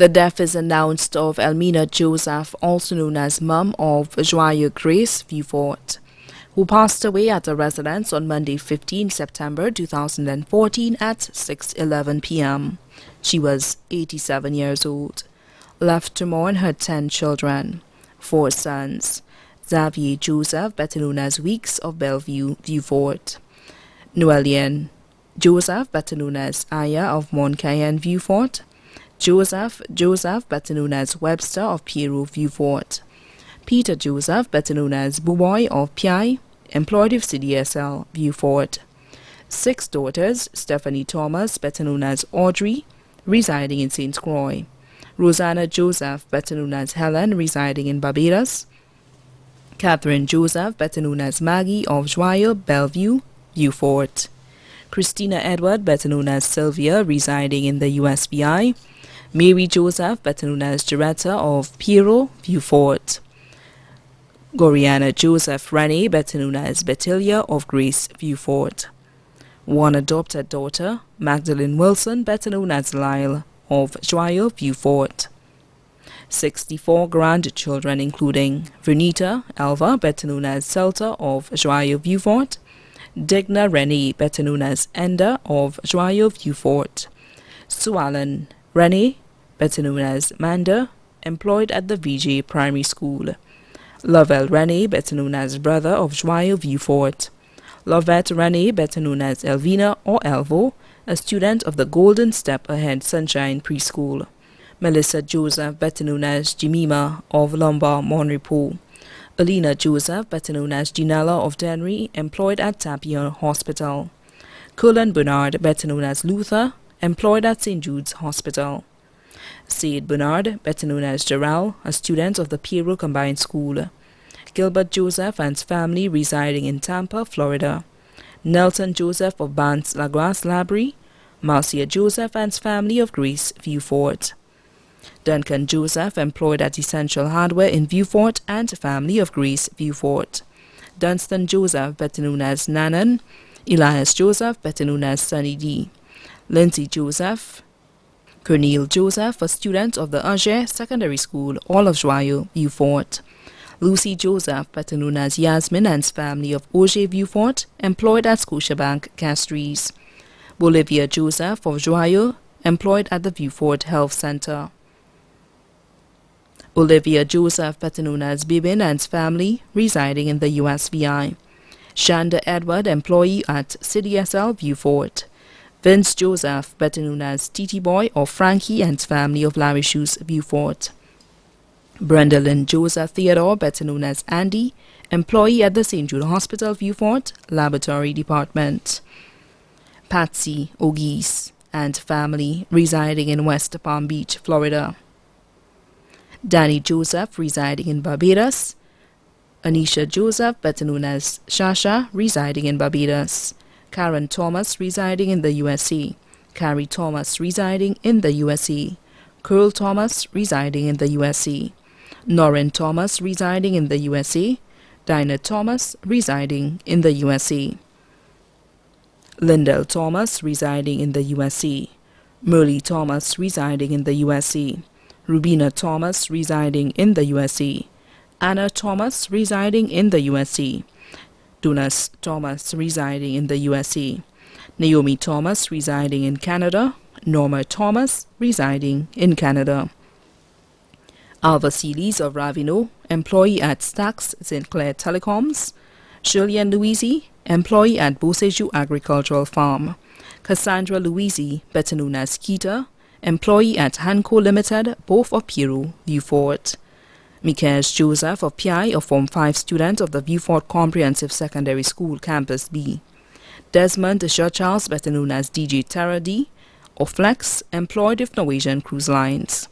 The death is announced of Elmina Joseph, also known as mum of Joyeux Grace Vieux-Fort, who passed away at a residence on Monday 15 September 2014 at 6.11 p.m. She was 87 years old. Left to mourn her 10 children, four sons, Xavier Joseph, better known as Weeks of Bellevue, Vieux-Fort, Noelian Joseph, better known as Aya of Montcayenne, Vieux-Fort, Joseph Joseph, better known as Webster of Pierrot Vieux-Fort. Peter Joseph, better known as Buboy of Pi, employed of CDSL Vieux-Fort. Six daughters, Stephanie Thomas, better known as Audrey, residing in St. Croix. Rosanna Joseph, better known as Helen, residing in Barbados. Catherine Joseph, better known as Maggie of Joyeux, Bellevue, Vieux-Fort. Christina Edward, better known as Sylvia, residing in the USVI. Mary Joseph, better known as Doretta of Pierrot, Vieux-Fort. Goriana Joseph Rennie, better known as Bettilia of Grace, Vieux-Fort. One adopted daughter, Magdalene Wilson, better known as Lyle, of Joyeux, Vieux-Fort. 64 grandchildren including Vernita Alva, better known as Celta of Joyeux, Vieux-Fort, Digna Rennie, better known as Enda of Joyeux, Vieux-Fort, Sue Rennie, better known as Manda, employed at the VJ Primary School. Lovell Rennie, better known as brother of Joyeux Vieux-Fort. Lovette Rennie, better known as Elvina or Elvo, a student of the Golden Step Ahead Sunshine Preschool. Melissa Joseph, better known as Jemima of Lombard Monrepo. Alina Joseph, better known as Ginella of Dennery, employed at Tapion Hospital. Cullen Bernard, better known as Luther, employed at St. Jude's Hospital. Said Bernard, better known as Gerald, a student of the Pierrot Combined School. Gilbert Joseph and his family residing in Tampa, Florida. Nelson Joseph of Bance Lagrasse Laborie. Marcia Joseph and his family of Grace, Vieux-Fort. Duncan Joseph, employed at Essential Hardware in Vieux-Fort, and family of Grace, Vieux-Fort. Dunstan Joseph, better known as Nanan. Elias Joseph, better known as Sunny D. Lindsay Joseph, Cornel Joseph, a student of the Angers Secondary School, all of Joyeux, Vieux-Fort. Lucy Joseph, better known as Yasmin and family of Auger Vieux-Fort, employed at Scotiabank Castries. Bolivia Joseph of Joyeux, employed at the Vieux-Fort Health Center. Olivia Joseph, better known as Bibin and family, residing in the USVI. Shanda Edward, employee at CDSL Vieux-Fort. Vince Joseph, better known as Titi Boy or Frankie and family of Larry Shoes, Vieux-Fort. Brendalyn Joseph Theodore, better known as Andy, employee at the St. Jude Hospital, Vieux-Fort, Laboratory Department. Patsy Ogis and family residing in West Palm Beach, Florida. Danny Joseph residing in Barbados. Anisha Joseph, better known as Shasha, residing in Barbados. Karen Thomas residing in the USA. Carrie Thomas residing in the USA. Curl Thomas residing in the USA. Norrin Thomas residing in the USA. Dinah Thomas residing in the USA. Lindell Thomas residing in the USA. Merle Thomas residing in the USA. Rubina Thomas residing in the USA. Anna Thomas residing in the USA. Dunas Thomas residing in the USA. Naomi Thomas residing in Canada. Norma Thomas residing in Canada. Alva Seelys of Ravino, employee at Stax St. Clair Telecoms. Julian Louisi, employee at Beausejour Agricultural Farm. Cassandra Louisi, better known as Keita, employee at Hanco Limited, both of Pierrot, Vieux-Fort. Mikael Joseph of PI, a Form 5 student of the Vieux-Fort Comprehensive Secondary School, Campus B. Desmond Charles, better known as DJ Terra D, or Flex, employed with Norwegian Cruise Lines.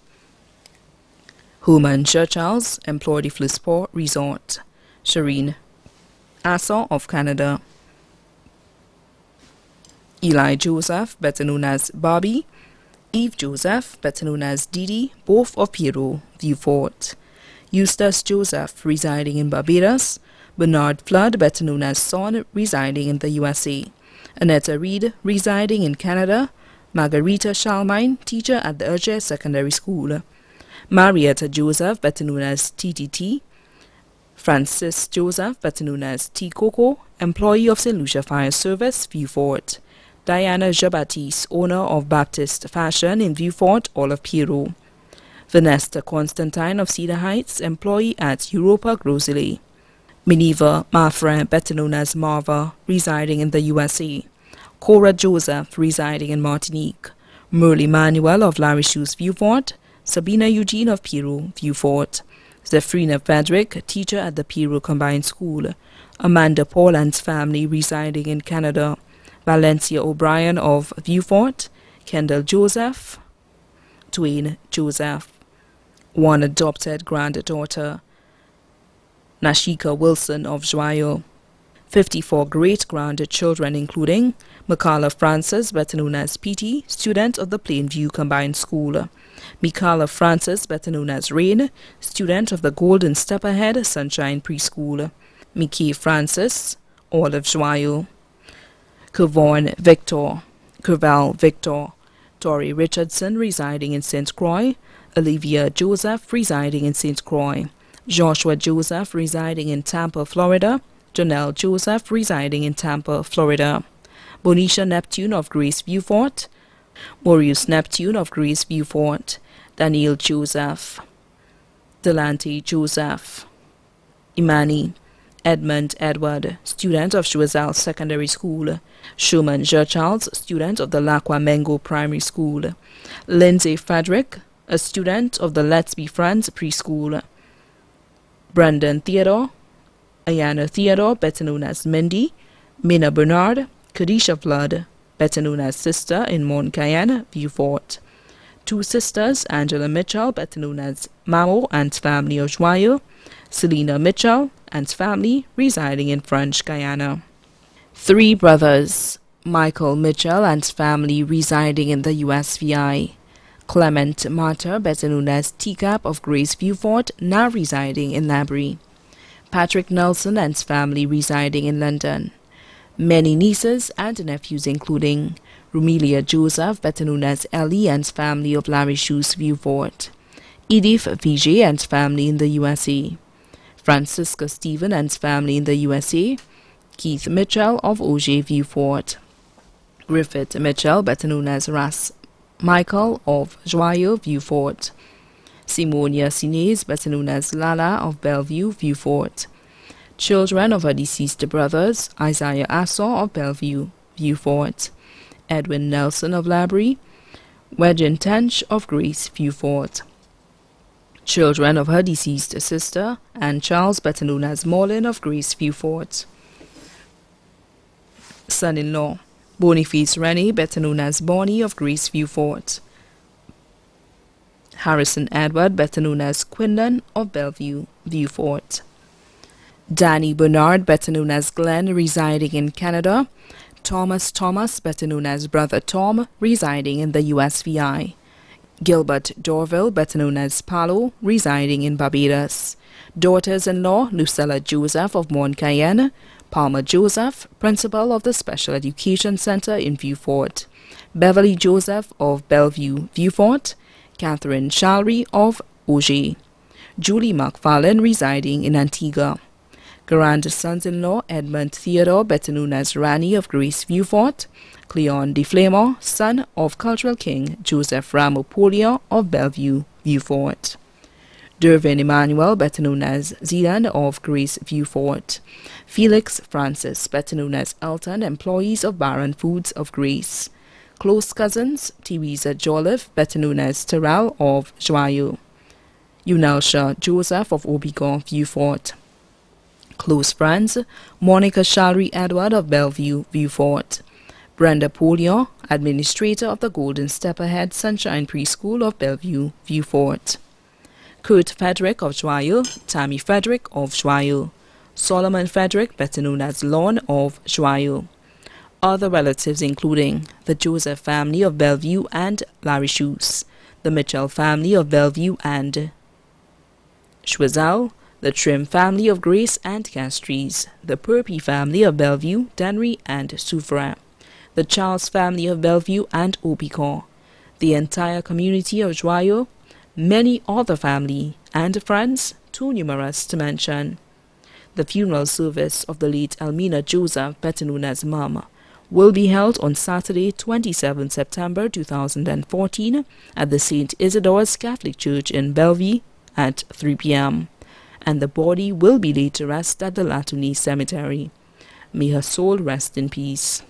Human Charles, employed with Flisport Resort. Shireen Asa of Canada. Eli Joseph, better known as Bobby. Eve Joseph, better known as Didi, both of Pierrot, Vieux-Fort. Eustace Joseph, residing in Barbados. Bernard Flood, better known as Son, residing in the USA. Annetta Reed, residing in Canada. Margarita Charlemagne, teacher at the Urge Secondary School. Marietta Joseph, better known as TTT. Francis Joseph, better known as T. Coco, employee of St. Lucia Fire Service, Vieux Fort. Diana Jabatis, owner of Baptist Fashion in Vieux Fort, all of Piero. Vanessa Constantine of Cedar Heights, employee at Europa Grocery. Minerva Mafra, better known as Marva, residing in the USA. Cora Joseph, residing in Martinique. Merle Manuel of Shoes Vieux Sabina Eugene of Piero, Vieux Fort. Zephrina Frederick, teacher at the Piero Combined School. Amanda Pauland's family residing in Canada. Valencia O'Brien of Vieux Fort. Kendall Joseph. Dwayne Joseph. One adopted granddaughter. Nashika Wilson of Joyeux. 54 great-grandchildren including Makala Francis, better known as PT, student of the Plainview Combined School. Mikala Francis, better known as Rain, student of the Golden Step Ahead Sunshine Preschool. Mickey Francis, Olive Joyeux. Kevon Victor, Kerval Victor. Tori Richardson, residing in St. Croix. Olivia Joseph, residing in St. Croix. Joshua Joseph, residing in Tampa, Florida. Janelle Joseph, residing in Tampa, Florida. Bonisha Neptune of Grace Vieux Fort. Neptune of Grace Vieux Fort. Daniel Joseph. Delante Joseph. Imani. Edmund Edward, student of Choiseul Secondary School. Schumann Charles, student of the Lacqua Mengo Primary School. Lindsay Frederick, a student of the Let's Be Friends Preschool. Brendan Theodore, Ayana Theodore, better known as Mindy, Mina Bernard, Kadisha Flood, better known as Sister in Mont Cayenne, Vieux Fort. Two sisters, Angela Mitchell, better known as Mamo and family Joyeux, Selena Mitchell and family residing in French Guiana. Three brothers, Michael Mitchell and family residing in the USVI. Clement Martyr, better known as Teacup of Grace Vieux Fort, now residing in Laborie. Patrick Nelson and his family residing in London. Many nieces and nephews including Rumelia Joseph, better known as Ellie and family of Larry Shoes Vieux Fort. Edith Vijay and family in the USA. Francisca Stephen and family in the USA. Keith Mitchell of OJ Vieux Fort. Griffith Mitchell, better known as Ras Michael of Joyeux Vieux Fort. Simonia Sinez, better known as Lala of Bellevue Vieux Fort. Children of her deceased brothers, Isaiah Assor of Bellevue Vieux Fort. Edwin Nelson of Laborie. Wedgen Tench of Grace Vieux Fort. Children of her deceased sister, and Charles, better known as Morlin of Grace Vieux Fort. Son-in-law. Boniface Rennie, better known as Bonnie of Grace Vieux Fort. Harrison Edward, better known as Quinlan of Bellevue, Vieux Fort. Danny Bernard, better known as Glenn, residing in Canada. Thomas Thomas, better known as Brother Tom, residing in the USVI. Gilbert Dorville, better known as Palo, residing in Barbados. Daughters-in-law Lucella Joseph of Mont Cayenne, Palmer Joseph, principal of the Special Education Center in Vieux Fort, Beverly Joseph of Bellevue, Vieux Fort, Catherine Shalry of Auger, Julie McFarlane residing in Antigua, grand sons-in-law Edmund Theodore, better known as Rani of Grace Viewfort, Cleon de Flamor, son of cultural king Joseph Ramopolia of Bellevue, Viewfort. Fort. Dervin Emmanuel, better known as Zealand of Grace Vieux Fort. Felix Francis, better known as Elton, employees of Baron Foods of Grace. Close cousins, Teresa Jolliffe, better known as Terrell of Joyeux. Eunelsha Joseph of Obigon Vieux Fort. Close friends, Monica Shalry Edward of Bellevue Vieux Fort. Brenda Polion, administrator of the Golden Step Ahead Sunshine Preschool of Bellevue Vieux Fort. Kurt Frederick of Joyeux, Tammy Frederick of Joyeux, Solomon Frederick, better known as Lon of Joyeux. Other relatives including the Joseph family of Bellevue and Larry Shoes, the Mitchell family of Bellevue and Choiseul, the Trim family of Grace and Castries, the Purpey family of Bellevue, Dennery and Soufrière, the Charles family of Bellevue and Opicor, the entire community of Joyeux, many other family and friends, too numerous to mention. The funeral service of the late Elmina Joseph, better known as Mama, will be held on Saturday, 27 September 2014 at the St. Isidore's Catholic Church in Bellevue at 3 p.m. and the body will be laid to rest at the La Tourney Cemetery. May her soul rest in peace.